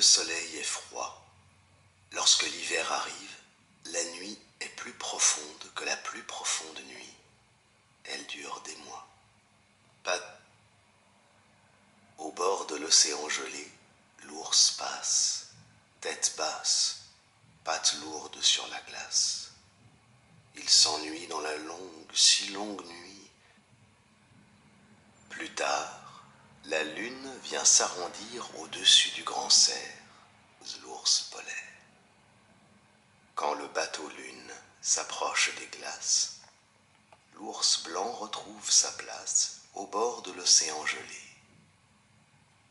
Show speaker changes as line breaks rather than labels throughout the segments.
soleil est froid, lorsque l'hiver arrive, la nuit est plus profonde que la plus profonde nuit. Elle dure des mois. Pas au bord de l'océan gelé, l'ours passe, tête basse, pattes lourdes sur la glace. Il s'ennuie dans la longue, si longue nuit. Plus tard, la lune vient s'arrondir au-dessus du grand cerf, l'ours polaire. Quand le bateau lune s'approche des glaces, l'ours blanc retrouve sa place au bord de l'océan gelé.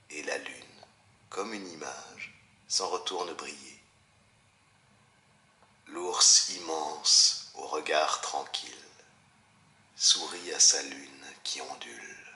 Et la lune, comme une image, s'en retourne briller. L'ours immense, au regard tranquille, sourit à sa lune qui ondule.